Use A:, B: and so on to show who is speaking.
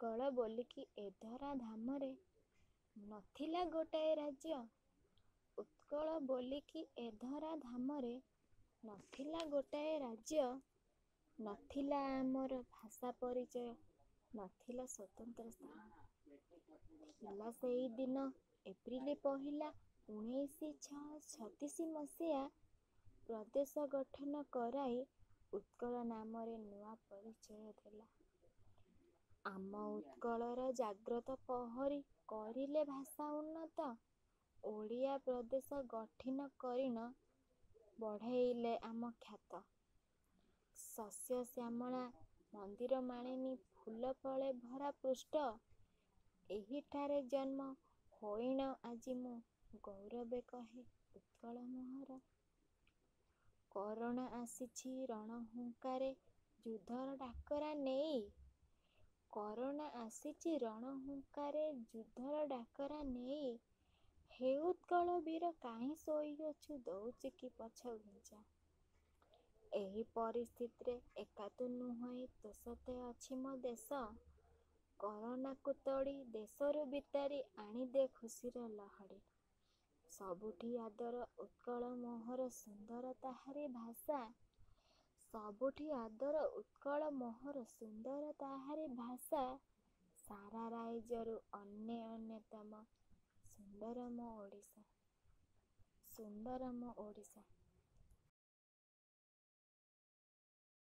A: ଉତ୍କଳ ବୋଲିକି ଏ ଧରା ଧାମରେ ନଥିଲା ଗୋଟାଏ ରାଜ୍ୟ। ଉତ୍କଳ ବୋଲିକି ଏ ଧରା ଧାମରେ ନଥିଲା ଗୋଟାଏ ରାଜ୍ୟ। ନଥିଲା ଆମର ଭାଷା ପରିଚୟ, ନଥିଲା ସ୍ୱତନ୍ତ୍ର ସ୍ଥାନ। ଥିଲା ସେଇଦିନ ଏପ୍ରିଲ ପହିଲା ଉଣେଇଶି ଶହ ଛତିଶି ମସିହା ପ୍ରଦେଶ ଗଠନ କରାଇ ଉତ୍କଳ ନାମରେ ନୂଆ ପରିଚୟ ଦେଲା। ଆମ ଉତ୍କଳର ଜାଗ୍ରତ ପ୍ରହରୀ କରିଲେ ଭାଷା ଉନ୍ନତ। ଓଡ଼ିଆ ପ୍ରଦେଶ ଗଠିନ କରିନ ବଢ଼େଇଲେ ଆମ ଖ୍ୟାତ। ଶସ୍ୟ ଶ୍ୟାମଳା ମନ୍ଦିରମାଳିନୀ ଫୁଲ ଫଳେ ଭରା ପୃଷ୍ଟ। ଏହିଠାରେ ଜନ୍ମ ହୋଇଣ ଆଜି ମୁଁ ଗୌରବେ କହେ ଉତ୍କଳ ମୋହର। କରୋନା ଆସିଛି ରଣହୁଙ୍କାରେ ଯୁଦ୍ଧର ଡାକରା ନେଇ। କରୋନା ଆସିଛି ରଣହୁଙ୍କାରେ ଯୁଦ୍ଧର ଡାକରା ନେଇ। ହେ ଉତ୍କଳ ବୀର କାହିଁ ଶୋଇଅଛୁ ଦଉଚୁକି ପଛ ଘୁଞ୍ଚା। ଏହି ପରିସ୍ଥିତିରେ ଏକା ତୁ ନୁହଁଇ ତୋ ସତେ ଅଛି ମୋ ଦେଶ। କରୋନାକୁ ତଡ଼ି ଦେଶରୁ ବିତାଡ଼ି ଆଣିଦେ ଖୁସିର ଲହଡ଼ି। ସବୁଠି ଆଦର ଉତ୍କଳ ମୋହର ସୁନ୍ଦର ତାହାରି ଭାଷା। ସବୁଠି ଆଦର ଉତ୍କଳ ମୋହର ସୁନ୍ଦର ତାହାରି ଭାଷା। ସାରା ରାଇଜରୁ ଅନେ ଅନ୍ୟତମ ସୁନ୍ଦର ମୋ ଓଡ଼ିଶା। ସୁନ୍ଦର ମୋ ଓଡ଼ିଶା।